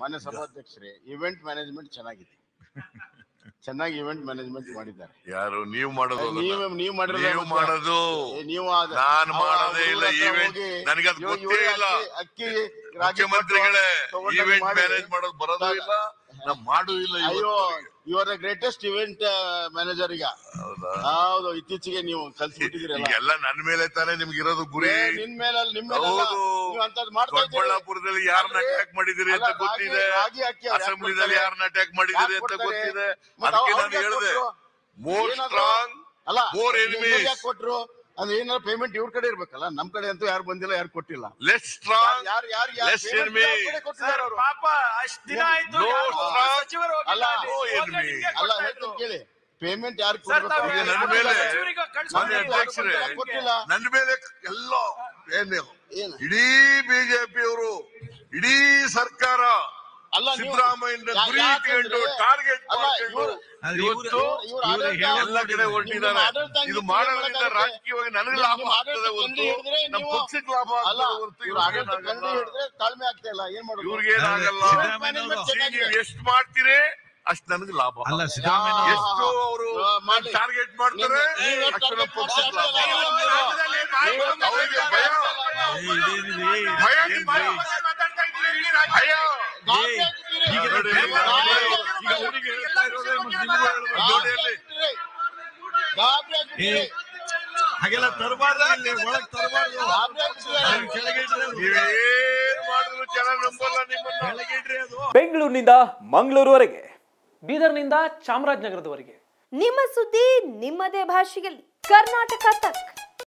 ಮಾನ್ಯ ಸಭಾಧ್ಯಕ್ಷರೇ event management ಚೆನ್ನಾಗಿದೆ. ಚೆನ್ನಾಗಿ ಇವೆಂಟ್ ಮ್ಯಾನೇಜ್ಮೆಂಟ್ ಮಾಡಿದ್ದಾರೆ. ಯಾರು ನೀವು ಮಾಡೋದು? ನೀವು ನೀವು ನೀವು ಮಾಡೋದು. ನೀವು ಆದ- ನಾನು ಮಾಡೋದೇ ಇಲ್ಲ ಈವೆಂಟ್ ನನಗೆ ಇವ್ರು- ಗೊತ್ತೇ ಇಲ್ಲ. ಅಕ್ಕಿ ರಾಜ್ಯ ಮಂತ್ರಿಗಳೇ ಮುಖ್ಯಮಂತ್ರಿಗಳೇ ಇವೆಂಟ್ ಮ್ಯಾನೇಜ್ ಮಾಡೋದು ಬರೋದು ಇಲ್ಲ. ಮಾಡು ಇಲ್ಲ ಅಯ್ಯೋ. You are greatest event manager ಈಗ. ಹೌದಾ? ಹೌದು ಇತ್ತೀಚೆಗೆ ನೀವು ಕಲ್ಸ್ಬಿಟ್ಟಿದ್ದೀರಲ್ಲ. ಈಗೆಲ್ಲ ನನ್ನ ಮೇಲೆ ತಾನೇ ನಿಮ್ಗೆ ಇರೋದು ಗುರಿ. ನಿನ್ ಮೇಲೆ ನಿಮ್ ಮೇಲೆ ಹೌದು. ನೀವು ಅಂತದ್ ಮಾಡ್ತಾ ಇದ್ದೀರಿ. ದೊಡ್ಡಬಳ್ಳಾಪುರದಲ್ಲಿ ಯಾರನ್ನ ಅಟ್ಯಾಕ್ ಮಾಡಿದಿರಿ ಅಂತ ಅಲ್ಲ, ಗೊತ್ತಿದೆ. ರಾಗಿ ಅಕ್ಕಿ ಅವ್ರು ಯಾಕ್ ಅಸೆಂಬ್ಲಿದಲ್ಲಿ ಕೊಡ್ತಾರೆ? ಯಾರನ್ನ ಅಟ್ಯಾಕ್ ಮಾಡಿದಿರಿ ಯಾಕ್ ಅಂತ ಕೊಡ್ತಾರೆ? ಗೊತ್ತಿದೆ. ಮತ್ತೆ ಅದಕ್ಕೆ ಅವ್ರಿಗೆ ನಾನು ಯಾಕ್ ಹೇಳಿದೆ ಕೊಟ್ರು? ಮೋರ್ ಏನಾದ್ರು- ಸ್ಟ್ರಾಂಗ್ ಅಲ್ಲ ಮೋರ್ ಎನಿಮಿ. ಯಾಕ್ ಕೊಟ್ರು? ಅಂದ್ರೆ ಏನಾದ್ರು ಪೇಮೆಂಟ್ ಇವ್ರ ಕಡೆ ಇರ್ಬೇಕಲ್ಲ ನಮ್ ಕಡೆ ಅಂತೂ ಯಾರು ಬಂದಿಲ್ಲ ಯಾರು ಕೊಟ್ಟಿಲ್ಲ ಲೆಸ್ ಸ್ಟ್ರಾಂಗ್ ಯಾರು ಯಾರು Less enemy. ಕೊಟ್ಟಿದ್ದಾರೆ ಅವರು ಪಾಪ ಅಷ್ಟ್ ದಿನ ಆಯ್ತು No ಯಾರು strong. ಸಚಿವರು ಹೋಗಿಲ್ಲ ಅಲ್ಲ, ಅಲ್ಲಿ. no ಹೋದ್ರೆ enemy. ನಿಮ್ಗೆ ಅಲ್ಲ ಕೊಡ್ತಾ ಹೇಳ್ತೀನಿ ಇದ್ರು. ಕೇಳಿ ಪೇಮೆಂಟ್ ಯಾರು ಸರ್, ತಾವು ನನ್ನ ಮೇಲೆ- ಸಚಿವರಿಗೆ ಮಾನ್ಯ ಕಳ್ಸ್ಕೊಂಡಿದ್ದೀರಿ? ಅಧ್ಯಕ್ಷರೇ, ಕೊಟ್ಟಿಲ್ಲ ನನ್ನ ಮೇಲೆ ಎಲ್ಲ ಏನು ಏನು ಇಡೀ ಬಿಜೆಪಿ ಅವರು ಇಡೀ ಸರ್ಕಾರ ಅಲ್ಲ ನೀವು- ಸಿದ್ದರಾಮಯ್ಯನ ಯಾ- ಗುರಿ ಇಟ್ಕೊಂಡು ಟಾರ್ಗೆಟ್ ಇವತ್ತು ಎಲ್ಲ ಕಡೆ ಹೊರಟಿದ್ದಾರೆ ಇದು ಮಾಡೋದ್ರಿಂದ ರಾಜಕೀಯವಾಗಿ ನನಗೆ ಲಾಭ ಆಡಳಿತ ಆಗ್ತದೆ ಕಂಡು ಹೊರತು. ನಮ್ಮ ಪಕ್ಷಕ್ಕೆ ಲಾಭ ಅಲ್ಲ ತಾಳ್ಮೆ ಆಗ್ತಾ ಇಲ್ಲ. ಏನ್ ಮಾಡೋದು? ಇವ್ರಿಗೆ ಏನಾಗಲ್ಲ. ಸಿದ್ದರಾಮಯ್ಯ ಎಷ್ಟು ಮಾಡ್ತೀರಿ ಅಷ್ಟು ನನಗೆ ಲಾಭ ಅಲ್ಲ ಸಿದ್ದರಾಮಯ್ಯ ಎಷ್ಟು ಅವರು ಟಾರ್ಗೆಟ್ ಮಾಡ್ತಾರೆ ಭಯ. ಭಯ. ಹಾಗೆಲ್ಲ ತರಬಾರ್ದು ಇಲ್ಲಿ ಒಳಗ್ ತರಬಾರ್ದು. ಬೆಂಗಳೂರಿನಿಂದ ಮಂಗಳೂರುವರೆಗೆ ಬೀದರ್ನಿಂದ ಚಾಮರಾಜನಗರದವರೆಗೆ. ನಿಮ್ಮ ಸುದ್ದಿ ನಿಮ್ಮದೇ ಭಾಷೆಯಲ್ಲಿ. ಕರ್ನಾಟಕ ತಕ್